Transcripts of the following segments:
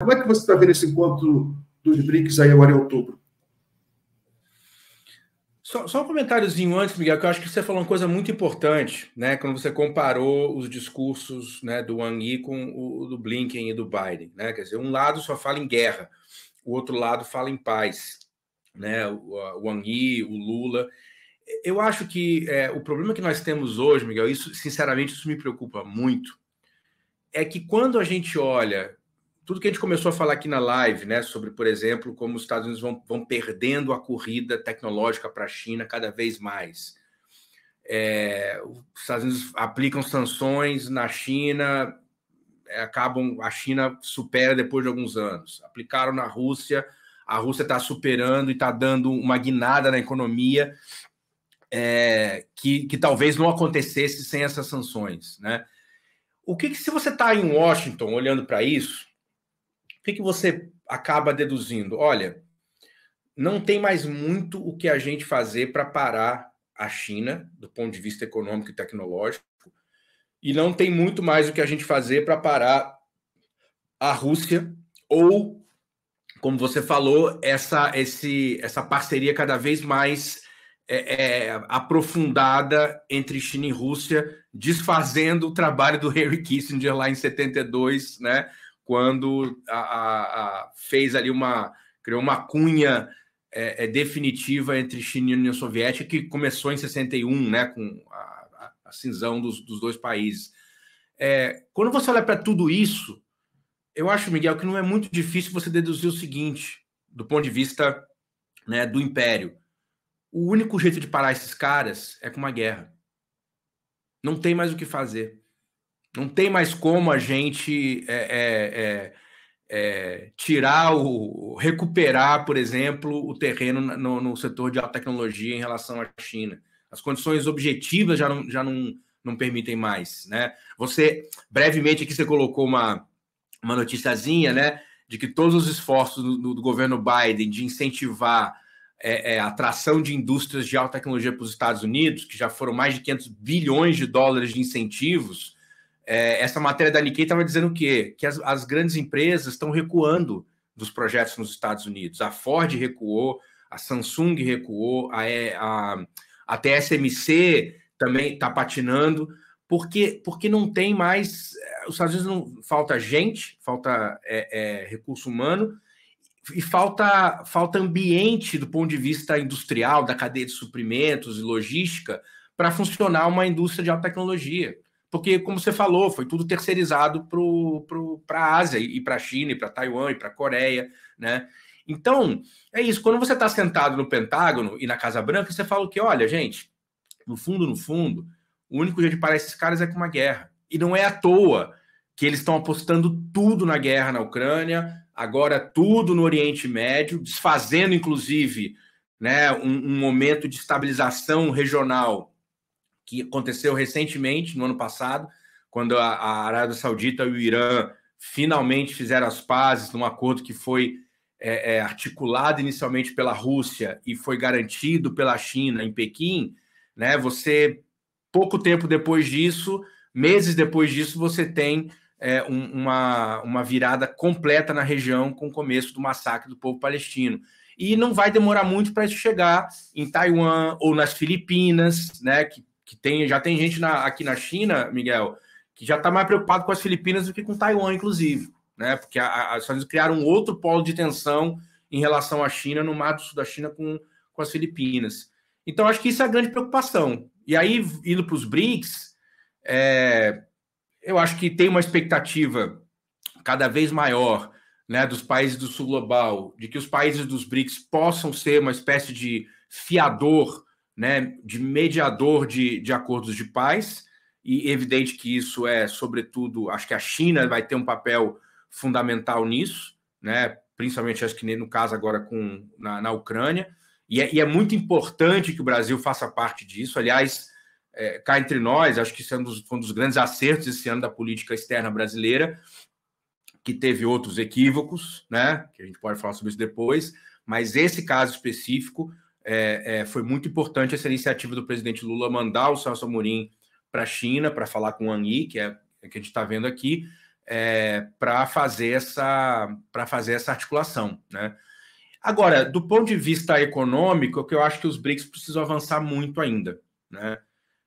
Como é que você está vendo esse encontro dos BRICS aí agora em outubro? Só, só, um comentáriozinho antes, Miguel, que eu acho que você falou uma coisa muito importante, né? Quando você comparou os discursos né, do Wang Yi com o do Blinken e do Biden, né? Quer dizer, um lado só fala em guerra, o outro lado fala em paz, né? O, Wang Yi, o Lula. Eu acho que é, o problema que nós temos hoje, Miguel, isso, sinceramente, isso me preocupa muito, é que quando a gente olha tudo que a gente começou a falar aqui na live, né, sobre, por exemplo, como os Estados Unidos vão, vão perdendo a corrida tecnológica para a China cada vez mais. É, os Estados Unidos aplicam sanções na China, é, acabam, a China supera depois de alguns anos. Aplicaram na Rússia, a Rússia está superando e está dando uma guinada na economia é, que, que talvez não acontecesse sem essas sanções, né? O que, que se você está em Washington olhando para isso, que, que você acaba deduzindo? Olha, não tem mais muito o que a gente fazer para parar a China, do ponto de vista econômico e tecnológico, e não tem muito mais o que a gente fazer para parar a Rússia ou, como você falou, essa, esse, essa parceria cada vez mais é, é, aprofundada entre China e Rússia, desfazendo o trabalho do Henry Kissinger lá em 72, né? Quando a, a, a fez ali uma criou uma cunha é, é, definitiva entre China e União Soviética que começou em 61, né, com a, a cisão dos, dos, dois países. É, quando você olha para tudo isso, eu acho, Miguel, que não é muito difícil você deduzir o seguinte, do ponto de vista né, do império. O único jeito de parar esses caras é com uma guerra. Não tem mais o que fazer. Não tem mais como a gente é, é, é, é, tirar o. recuperar, por exemplo, o terreno no, no, setor de alta tecnologia em relação à China. As condições objetivas já não, já não, não permitem mais. Né? Você, brevemente, aqui você colocou uma, uma noticiazinha, né? De que todos os esforços do, do governo Biden de incentivar é, é, a atração de indústrias de alta tecnologia para os Estados Unidos, que já foram mais de 500 bilhões de dólares de incentivos, é, essa matéria da Nikkei estava dizendo o quê? Que as, as grandes empresas estão recuando dos projetos nos Estados Unidos. A Ford recuou, a Samsung recuou, a, a, a TSMC também está patinando, porque, porque não tem mais. Os Estados Unidos não falta gente, falta é, é, recurso humano e falta, falta ambiente do ponto de vista industrial, da cadeia de suprimentos e logística, para funcionar uma indústria de alta tecnologia porque, como você falou, foi tudo terceirizado para a Ásia e para a China, e para Taiwan, e para a Coreia, né? Então, é isso. Quando você está sentado no Pentágono e na Casa Branca, você fala que, olha, gente, no fundo, no fundo, o único jeito de parar esses caras é com uma guerra. E não é à toa que eles estão apostando tudo na guerra na Ucrânia, agora tudo no Oriente Médio, desfazendo, inclusive, né, um, um momento de estabilização regional que aconteceu recentemente, no ano passado, quando a, a Arábia Saudita e o Irã finalmente fizeram as pazes num acordo que foi é, é, articulado inicialmente pela Rússia e foi garantido pela China em Pequim, né? Você pouco tempo depois disso, meses depois disso, você tem é, um, uma, uma virada completa na região com o começo do massacre do povo palestino. E não vai demorar muito para isso chegar em Taiwan ou nas Filipinas, né? Que que tem, já tem gente na, aqui na China, Miguel, que já está mais preocupado com as Filipinas do que com Taiwan, inclusive, né? Porque as Estados Unidos criaram um outro polo de tensão em relação à China, no mar do sul da China com, com as Filipinas. Então, acho que isso é a grande preocupação. E aí, indo para os BRICS, é, eu acho que tem uma expectativa cada vez maior né, dos países do sul global, de que os países dos BRICS possam ser uma espécie de fiador né, de mediador de, de acordos de paz, e evidente que isso é, sobretudo, acho que a China vai ter um papel fundamental nisso, né, principalmente acho que no caso agora com, na, na Ucrânia, e é, e é, muito importante que o Brasil faça parte disso. Aliás, é, cá entre nós, acho que isso é um dos, um dos grandes acertos esse ano da política externa brasileira, que teve outros equívocos, né? Que a gente pode falar sobre isso depois, mas esse caso específico é, é, foi muito importante essa iniciativa do presidente Lula mandar o Celso Amorim para a China para falar com o Yi, que é, é que a gente está vendo aqui, é, para fazer essa para fazer essa articulação, né? Agora, do ponto de vista econômico, que eu acho que os BRICS precisam avançar muito ainda, né?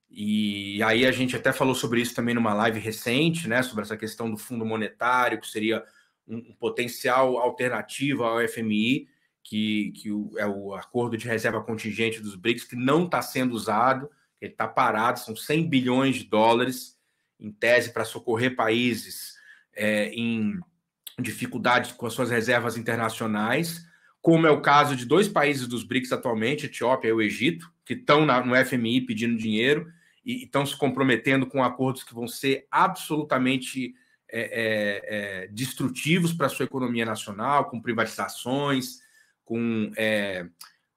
E aí a gente até falou sobre isso também numa live recente, né? Sobre essa questão do Fundo Monetário, que seria um, um potencial alternativo ao FMI, que, que o, é o acordo de reserva contingente dos BRICS, que não está sendo usado, ele está parado, são 100 bilhões de dólares, em tese, para socorrer países é, em dificuldades com as suas reservas internacionais, como é o caso de dois países dos BRICS atualmente, Etiópia e o Egito, que estão no FMI pedindo dinheiro e estão se comprometendo com acordos que vão ser absolutamente é, é, é, destrutivos para a sua economia nacional, com privatizações, com, é,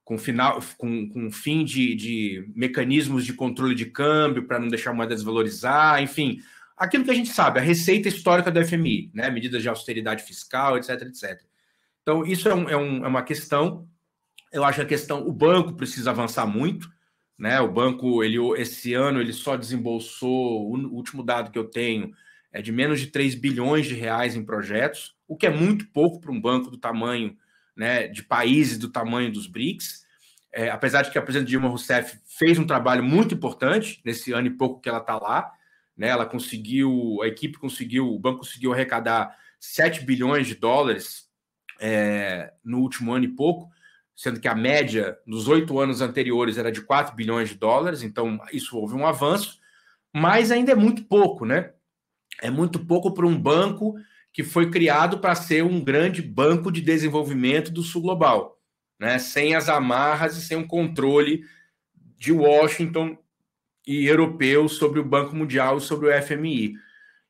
com, final, com, com fim de, de mecanismos de controle de câmbio para não deixar a moeda desvalorizar, enfim, aquilo que a gente sabe, a receita histórica do FMI, né? medidas de austeridade fiscal, etc, etc. Então, isso é, um, é, um, é uma questão. Eu acho que a questão, o banco precisa avançar muito, né? O banco, ele esse ano, ele só desembolsou, o último dado que eu tenho é de menos de 3 bilhões de reais em projetos, o que é muito pouco para um banco do tamanho, né, de países do tamanho dos BRICS. É, apesar de que a presidente Dilma Rousseff fez um trabalho muito importante nesse ano e pouco que ela está lá, né? Ela conseguiu, a equipe conseguiu, o banco conseguiu arrecadar 7 bilhões de dólares é, no último ano e pouco, sendo que a média nos oito anos anteriores era de 4 bilhões de dólares, então isso houve um avanço, mas ainda é muito pouco, né? É muito pouco para um banco que foi criado para ser um grande banco de desenvolvimento do sul global, né? Sem as amarras e sem um controle de Washington e europeu sobre o Banco Mundial e sobre o FMI.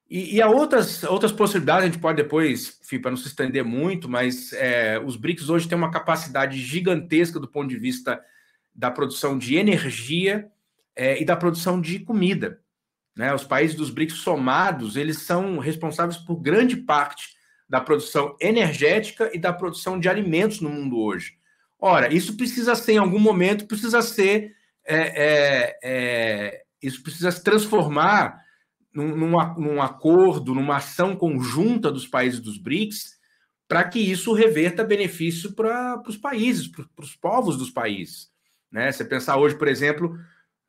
E, e há outras, outras possibilidades, a gente pode depois, para não se estender muito, mas é, os BRICS hoje têm uma capacidade gigantesca do ponto de vista da produção de energia é, e da produção de comida. Né? Os países dos BRICS somados, eles são responsáveis por grande parte da produção energética e da produção de alimentos no mundo hoje. Ora, isso precisa ser, em algum momento, precisa ser, é, é, é isso precisa se transformar num, num, acordo, numa ação conjunta dos países dos BRICS, para que isso reverta benefício para os países, para os povos dos países. Né? Você pensar hoje, por exemplo,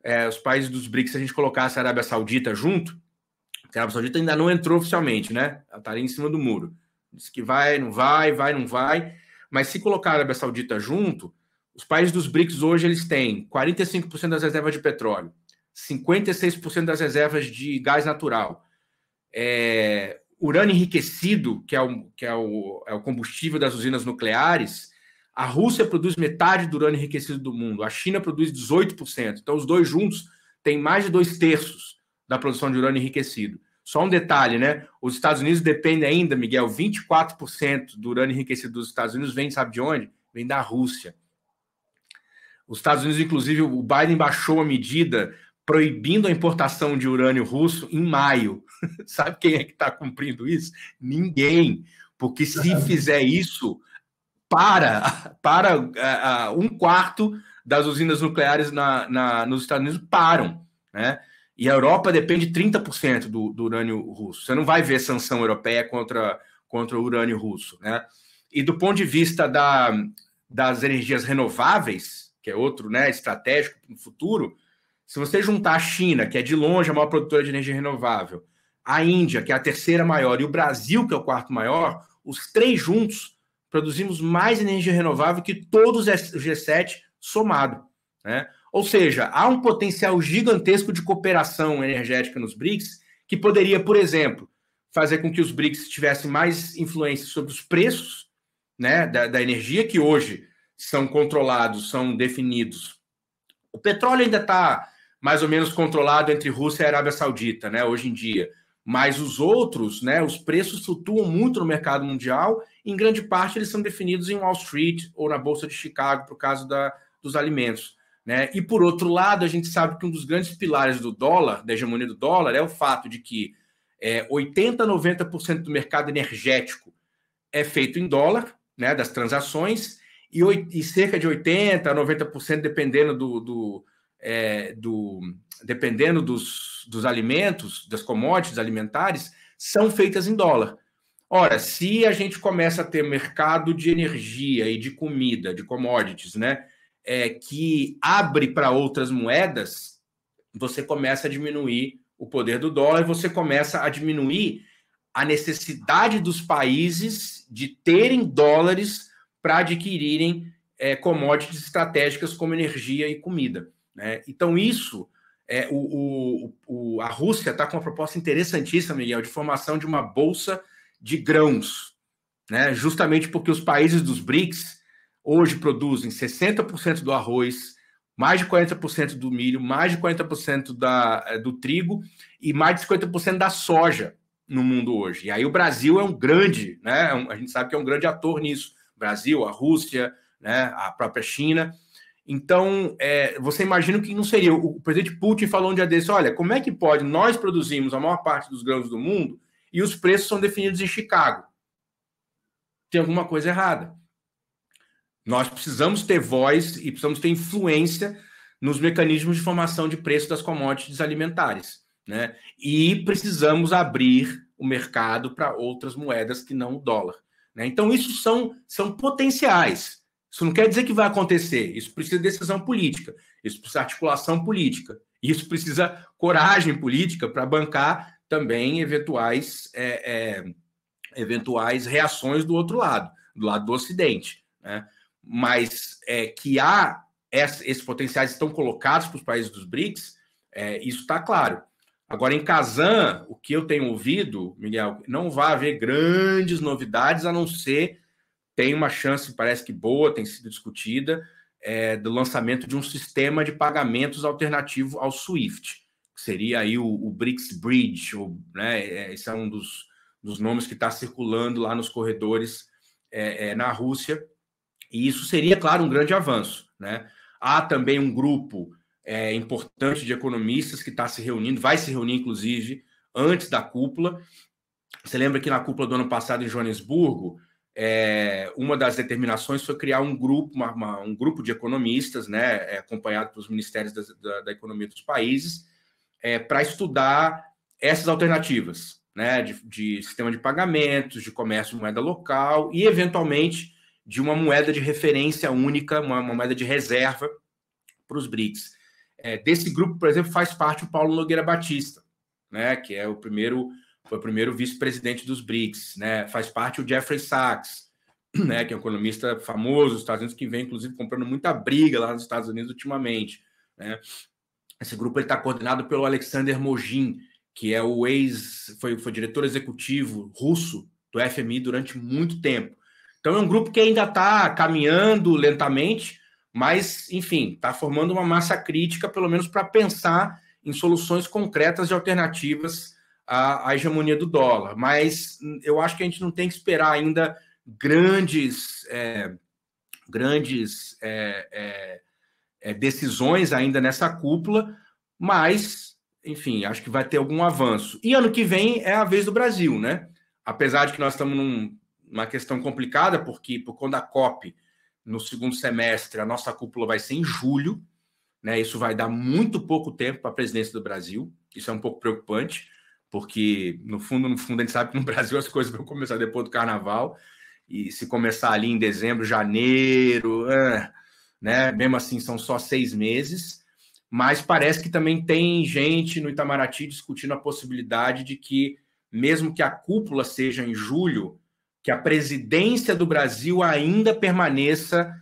é, os países dos BRICS, se a gente colocasse a Arábia Saudita junto, a Arábia Saudita ainda não entrou oficialmente, né? Ela está ali em cima do muro. Diz que vai, não vai, vai, não vai. Mas se colocar a Arábia Saudita junto, os países dos BRICS hoje eles têm 45% das reservas de petróleo, 56% das reservas de gás natural. É, urânio enriquecido, que, é o, que é, o, é o combustível das usinas nucleares, a Rússia produz metade do urânio enriquecido do mundo, a China produz 18%. Então, os dois juntos têm mais de dois terços da produção de urânio enriquecido. Só um detalhe, né? Os Estados Unidos dependem ainda, Miguel, 24% do urânio enriquecido dos Estados Unidos vem, sabe de onde? Vem da Rússia. Os Estados Unidos, inclusive, o Biden baixou a medida proibindo a importação de urânio russo em maio. Sabe quem é que está cumprindo isso? Ninguém. Porque se fizer isso, para, para uh, um quarto das usinas nucleares na, na, nos Estados Unidos param. Né? E a Europa depende 30% do, do urânio russo. Você não vai ver sanção europeia contra, contra o urânio russo. Né? E do ponto de vista da, das energias renováveis, que é outro né, estratégico no futuro, se você juntar a China, que é de longe a maior produtora de energia renovável, a Índia, que é a terceira maior, e o Brasil, que é o quarto maior, os três juntos produzimos mais energia renovável que todos os G7 somado. Né? Ou seja, há um potencial gigantesco de cooperação energética nos BRICS que poderia, por exemplo, fazer com que os BRICS tivessem mais influência sobre os preços né, da, da energia, que hoje são controlados, são definidos. O petróleo ainda está mais ou menos controlado entre Rússia e Arábia Saudita, né, hoje em dia. Mas os outros, né, os preços flutuam muito no mercado mundial, em grande parte eles são definidos em Wall Street ou na Bolsa de Chicago, por causa da, dos alimentos. Né? E por outro lado, a gente sabe que um dos grandes pilares do dólar, da hegemonia do dólar, é o fato de que é, 80% a 90% do mercado energético é feito em dólar, né, das transações, e, e cerca de 80% a 90%, dependendo do, do é, do, dependendo dos, dos alimentos, das commodities alimentares, são feitas em dólar. Ora, se a gente começa a ter mercado de energia e de comida, de commodities, né, é, que abre para outras moedas, você começa a diminuir o poder do dólar você começa a diminuir a necessidade dos países de terem dólares para adquirirem é, commodities estratégicas como energia e comida. Né? Então, isso, é, o, o, o a Rússia está com uma proposta interessantíssima, Miguel, de formação de uma bolsa de grãos, né? justamente porque os países dos BRICS hoje produzem 60% do arroz, mais de 40% do milho, mais de 40% da, é, do trigo e mais de 50% da soja no mundo hoje. E aí o Brasil é um grande, né? É a gente sabe que é um grande ator nisso. Brasil, a Rússia, né? a própria China. Então, é, você imagina que não seria. O presidente Putin falou um dia desse: olha, como é que pode? Nós produzimos a maior parte dos grãos do mundo e os preços são definidos em Chicago. Tem alguma coisa errada. Nós precisamos ter voz e precisamos ter influência nos mecanismos de formação de preço das commodities alimentares. Né? E precisamos abrir o mercado para outras moedas que não o dólar. Né? Então, isso são, são potenciais. Isso não quer dizer que vai acontecer. Isso precisa de decisão política, isso precisa de articulação política, isso precisa coragem política para bancar também eventuais, é, é, eventuais reações do outro lado, do lado do Ocidente. Né? Mas é, que há esses potenciais estão colocados para os países dos BRICS, é, isso está claro. Agora, em Kazan, o que eu tenho ouvido, Miguel, não vai haver grandes novidades, a não ser tem uma chance, parece que boa, tem sido discutida, é, do lançamento de um sistema de pagamentos alternativo ao SWIFT, que seria aí o, o BRICS Bridge, ou, né, é, esse é um dos, dos nomes que está circulando lá nos corredores é, é, na Rússia, e isso seria, claro, um grande avanço. Né? Há também um grupo é, importante de economistas que está se reunindo, vai se reunir, inclusive, antes da cúpula. Você lembra que na cúpula do ano passado em Joanesburgo, é, uma das determinações foi criar um grupo, uma, uma, um grupo de economistas, né, é, acompanhado pelos ministérios da, da, da economia dos países, é, para estudar essas alternativas, né, de, de, sistema de pagamentos, de comércio de moeda local e, eventualmente, de uma moeda de referência única, uma, uma moeda de reserva para os BRICS. É, desse grupo, por exemplo, faz parte o Paulo Nogueira Batista, né, que é o primeiro, foi o primeiro vice-presidente dos BRICS, né, faz parte o Jeffrey Sachs, né, que é um economista famoso dos Estados Unidos, que vem, inclusive, comprando muita briga lá nos Estados Unidos ultimamente. Né. Esse grupo está coordenado pelo Alexander Mogin, que é o ex, foi, foi diretor executivo russo do FMI durante muito tempo. Então é um grupo que ainda está caminhando lentamente, mas, enfim, está formando uma massa crítica, pelo menos para pensar em soluções concretas de alternativas à, à, hegemonia do dólar. Mas eu acho que a gente não tem que esperar ainda grandes, é, grandes é, é, é decisões ainda nessa cúpula, mas, enfim, acho que vai ter algum avanço. E ano que vem é a vez do Brasil, né? Apesar de que nós estamos num, numa questão complicada, porque por conta da COP no segundo semestre, a nossa cúpula vai ser em julho, né? Isso vai dar muito pouco tempo para a presidência do Brasil. Isso é um pouco preocupante, porque no fundo, no fundo, a gente sabe que no Brasil as coisas vão começar depois do carnaval. E se começar ali em dezembro, janeiro, ah, né? Mesmo assim, são só seis meses. Mas parece que também tem gente no Itamaraty discutindo a possibilidade de que, mesmo que a cúpula seja em julho, que a presidência do Brasil ainda permaneça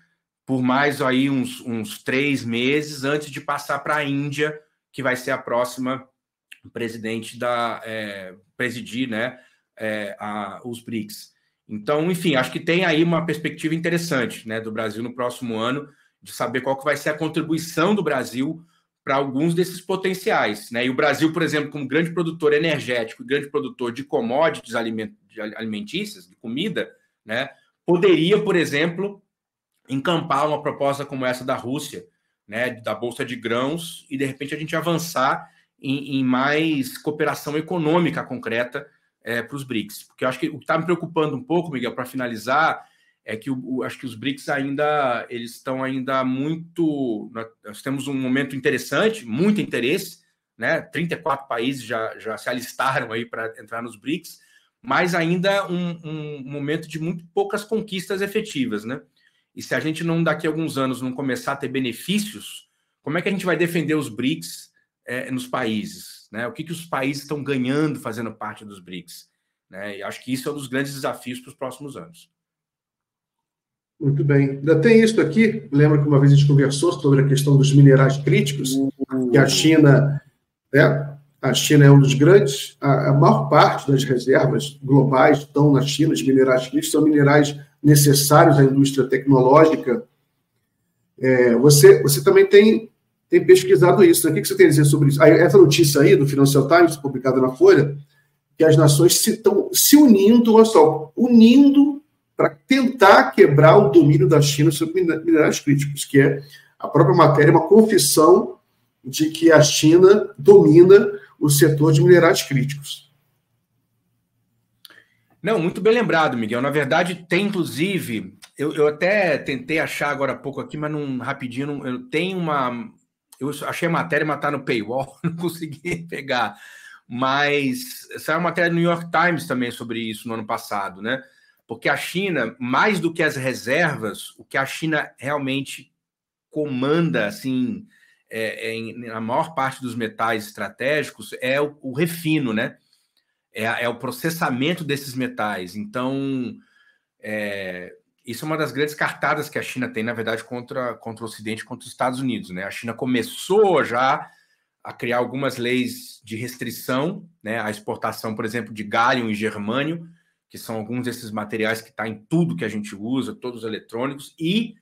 por mais aí uns, uns três meses antes de passar para a Índia, que vai ser a próxima presidente da é, presidir, né, é, a, os BRICS. Então, enfim, acho que tem aí uma perspectiva interessante, né, do Brasil no próximo ano, de saber qual que vai ser a contribuição do Brasil para alguns desses potenciais, né? E o Brasil, por exemplo, como grande produtor energético e grande produtor de commodities alimentícias, de comida, né? Poderia, por exemplo, encampar uma proposta como essa da Rússia, né? Da bolsa de grãos e de repente a gente avançar em, em mais cooperação econômica concreta é, para os BRICS, porque eu acho que o que está me preocupando um pouco, Miguel, para finalizar, é que o, o, acho que os BRICS ainda eles estão ainda muito. Nós temos um momento interessante, muito interesse, né? 34 países já, já se alistaram aí para entrar nos BRICS, mas ainda um, um, momento de muito poucas conquistas efetivas, né? E se a gente não, daqui a alguns anos, não começar a ter benefícios, como é que a gente vai defender os BRICS é, nos países? Né? O que, que os países estão ganhando fazendo parte dos BRICS? Né? E acho que isso é um dos grandes desafios para os próximos anos. Muito bem. Ainda tem isso aqui. Lembra que uma vez a gente conversou sobre a questão dos minerais críticos, que a China, né? A China é um dos grandes, a, a maior parte das reservas globais estão na China, os minerais críticos são minerais necessários à indústria tecnológica. É, você, você também tem, tem pesquisado isso. O que você tem a dizer sobre isso? Essa notícia aí do Financial Times, publicada na Folha, que as nações se estão se unindo, olha só, unindo para tentar quebrar o domínio da China sobre minerais críticos, que é a própria matéria, uma confissão de que a China domina o setor de minerais críticos. Não, muito bem lembrado, Miguel. Na verdade, tem inclusive, eu, eu até tentei achar agora há pouco aqui, mas não rapidinho, não, eu tenho uma. Eu achei a matéria, mas está no paywall, não consegui pegar. Mas saiu uma matéria do New York Times também sobre isso no ano passado, né? Porque a China, mais do que as reservas, o que a China realmente comanda, assim, é, é, na maior parte dos metais estratégicos, é o, o refino, né? É, é, o processamento desses metais. Então, é, isso é uma das grandes cartadas que a China tem, na verdade, contra, contra o Ocidente, contra os Estados Unidos. Né? A China começou já a criar algumas leis de restrição né, à exportação, por exemplo, de galho e germânio, que são alguns desses materiais que está em tudo que a gente usa, todos os eletrônicos, e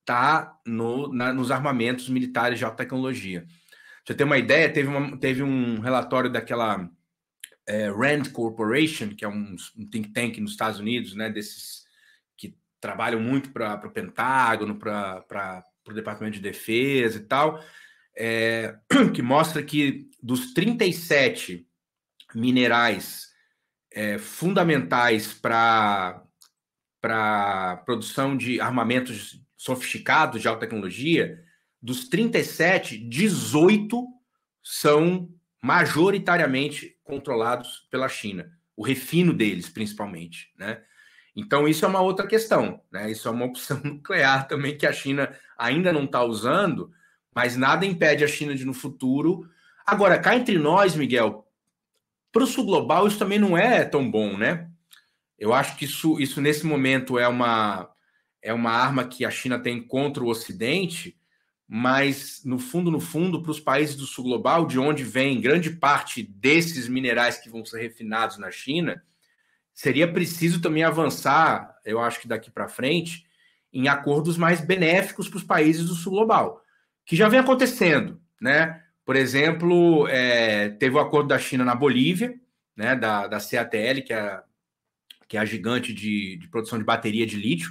está no, nos armamentos militares de alta tecnologia. Pra você ter uma ideia, teve, uma, teve um relatório daquela é, Rand Corporation, que é um, um, think tank nos Estados Unidos, né, desses trabalham muito para o Pentágono, para o Departamento de Defesa e tal, é, que mostra que dos 37 minerais é, fundamentais para para produção de armamentos sofisticados de alta tecnologia, dos 37, 18 são majoritariamente controlados pela China, o refino deles, principalmente, né? Então, isso é uma outra questão, né? Isso é uma opção nuclear também que a China ainda não está usando, mas nada impede a China de, no futuro. Agora, cá entre nós, Miguel, para o sul global, isso também não é tão bom, né? Eu acho que isso, isso nesse momento é uma, é uma arma que a China tem contra o Ocidente, mas no fundo, no fundo, para os países do sul global, de onde vem grande parte desses minerais que vão ser refinados na China, seria preciso também avançar, eu acho que daqui para frente, em acordos mais benéficos para os países do sul global, que já vem acontecendo, né? Por exemplo, é, teve o acordo da China na Bolívia, né, da, da CATL, que é, que é a gigante de, de produção de bateria de lítio,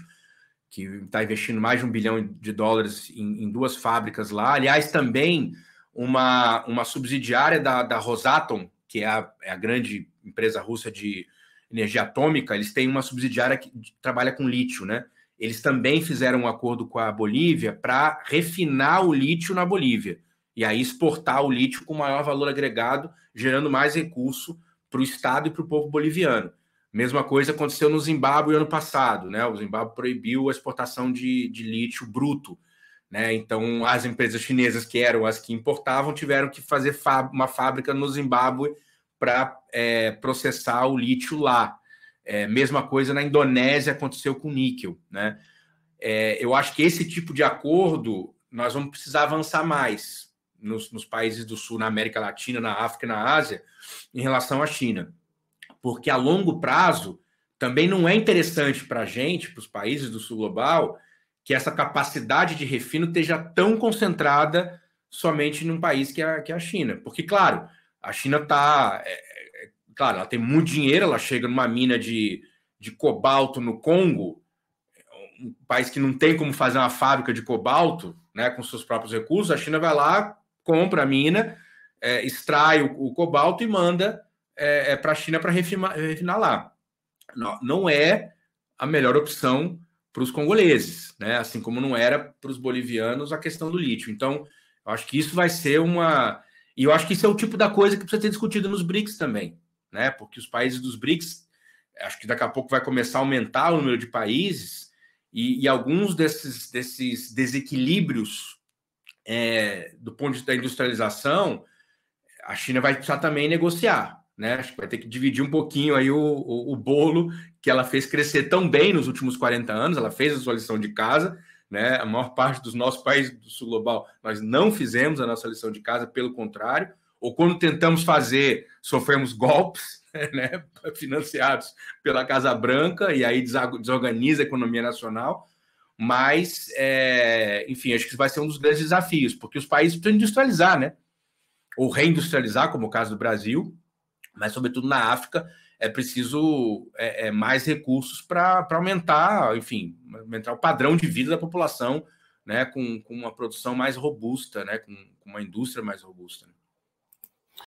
que está investindo mais de um bilhão de dólares em, em, duas fábricas lá. Aliás, também uma, uma subsidiária da, da Rosatom, que é a, é a grande empresa russa de energia atômica, eles têm uma subsidiária que trabalha com lítio, né? Eles também fizeram um acordo com a Bolívia para refinar o lítio na Bolívia e aí exportar o lítio com maior valor agregado, gerando mais recurso para o Estado e para o povo boliviano. Mesma coisa aconteceu no Zimbábue ano passado, né? O Zimbábue proibiu a exportação de, de lítio bruto, né? Então, as empresas chinesas que eram as que importavam tiveram que fazer uma fábrica no Zimbábue para é, processar o lítio lá. É, mesma coisa na Indonésia aconteceu com níquel, né? É, eu acho que esse tipo de acordo nós vamos precisar avançar mais, nos, nos países do Sul, na América Latina, na África e na Ásia, em relação à China. Porque a longo prazo também não é interessante para a gente, para os países do Sul global, que essa capacidade de refino esteja tão concentrada somente num país que é, que é a China. Porque, claro, a China está. É, é, claro, ela tem muito dinheiro, ela chega numa mina de, de cobalto no Congo, um país que não tem como fazer uma fábrica de cobalto né, com seus próprios recursos, a China vai lá, compra a mina, é, extrai o, o, cobalto e manda é, é para a China para refinar, refinar, lá. Não, não é a melhor opção para os congoleses, né? assim como não era para os bolivianos a questão do lítio. Então, eu acho que isso vai ser uma. E eu acho que isso é o tipo da coisa que precisa ser discutido nos BRICS também, né? Porque os países dos BRICS, acho que daqui a pouco vai começar a aumentar o número de países e, e alguns desses, desses desequilíbrios é, do ponto de vista da industrialização, a China vai precisar também negociar, né? Acho que vai ter que dividir um pouquinho aí o, o, o bolo que ela fez crescer tão bem nos últimos 40 anos, ela fez a sua lição de casa, né? A maior parte dos nossos países do sul global, nós não fizemos a nossa lição de casa, pelo contrário, ou quando tentamos fazer, sofremos golpes, né? financiados pela Casa Branca, e aí desorganiza a economia nacional. Mas, é, enfim, acho que vai ser um dos grandes desafios, porque os países precisam industrializar, né? Ou reindustrializar, como o caso do Brasil, mas, sobretudo na África, é preciso é, é mais recursos para aumentar, enfim, aumentar o padrão de vida da população, né, com, com uma produção mais robusta, né, com, com uma indústria mais robusta.